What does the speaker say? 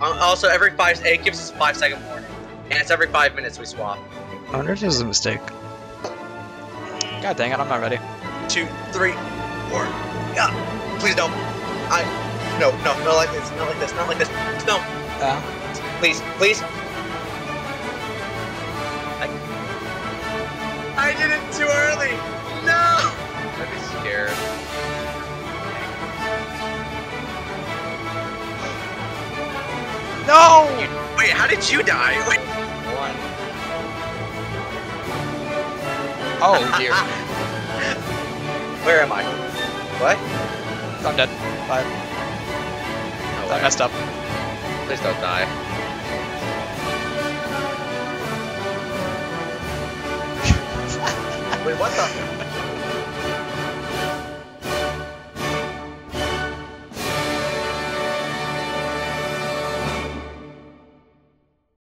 Uh, Also, every five, it gives us a five second warning, and it's every five minutes we swap. I wonder if this is a mistake. God dang it, I'm not ready. Two, three, four. Yeah. Please don't. I. No, no, not like this. Not like this. Not like this. No. Uh, Please, please. I, I did it too early. No! Wait, how did you die? Wait. One. Oh dear. Where am I? What? I'm dead. Bye. No I messed up. Please don't die. Wait, what the?